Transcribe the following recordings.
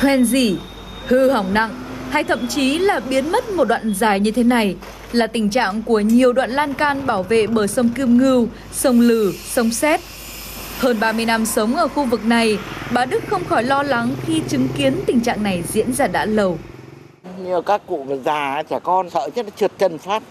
hoen dỉ, hư hỏng nặng hay thậm chí là biến mất một đoạn dài như thế này là tình trạng của nhiều đoạn lan can bảo vệ bờ sông Kim Ngưu, sông Lừ, sông Xét. Hơn 30 năm sống ở khu vực này, bà Đức không khỏi lo lắng khi chứng kiến tình trạng này diễn ra đã lâu. Nhiều các cụ già, trẻ con sợ chết nó trượt chân phát.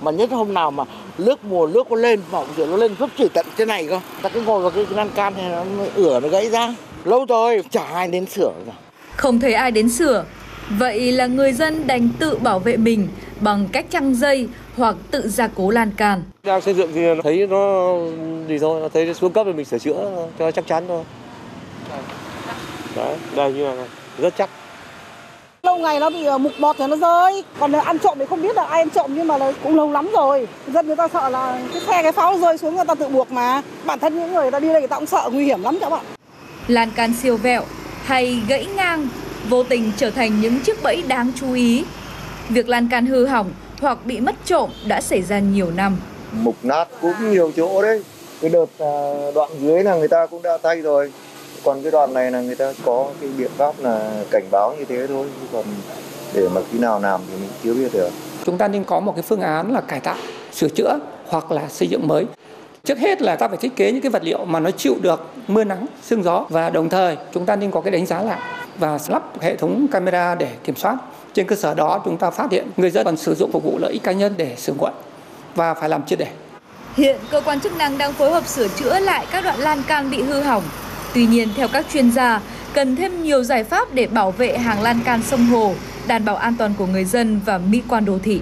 Mà nhất hôm nào mà nước mùa nước có lên, vọng rượu nó lên gấp chỉ tận trên này cơ. Ta cứ ngồi vào cái lan can này nó ửa nó gãy ra. Lâu rồi, chả ai đến sửa rồi. Không thấy ai đến sửa, Vậy là người dân đành tự bảo vệ mình bằng cách trăng dây hoặc tự gia cố lan can. Đang xây dựng thì thấy nó gì thôi, nó thấy xuống cấp thì mình sửa chữa cho chắc chắn thôi. Đấy, đây như là rất chắc. Lâu ngày nó bị ờ, mục bọt thì nó rơi. Còn ăn trộm thì không biết là ai ăn trộm nhưng mà cũng lâu lắm rồi. Dân người ta sợ là cái xe cái pháo rơi xuống người ta tự buộc mà. Bản thân những người ta đi đây người ta cũng sợ nguy hiểm lắm các bạn. Lan can siêu vẹo hay gãy ngang vô tình trở thành những chiếc bẫy đáng chú ý. Việc lan can hư hỏng hoặc bị mất trộm đã xảy ra nhiều năm. Mục nát cũng nhiều chỗ đấy. Cái đợt à, đoạn dưới là người ta cũng đã tay rồi. Còn cái đoạn này là người ta có cái biện pháp là cảnh báo như thế thôi. Còn để mà khi nào làm thì mình chưa biết được. Chúng ta nên có một cái phương án là cải tạo, sửa chữa hoặc là xây dựng mới. Trước hết là ta phải thiết kế những cái vật liệu mà nó chịu được mưa nắng, sương gió và đồng thời chúng ta nên có cái đánh giá lại và lắp hệ thống camera để kiểm soát. Trên cơ sở đó chúng ta phát hiện người dân còn sử dụng phục vụ lợi ích cá nhân để sử dụng và phải làm triệt để. Hiện cơ quan chức năng đang phối hợp sửa chữa lại các đoạn lan can bị hư hỏng. Tuy nhiên theo các chuyên gia, cần thêm nhiều giải pháp để bảo vệ hàng lan can sông hồ, đảm bảo an toàn của người dân và mỹ quan đô thị.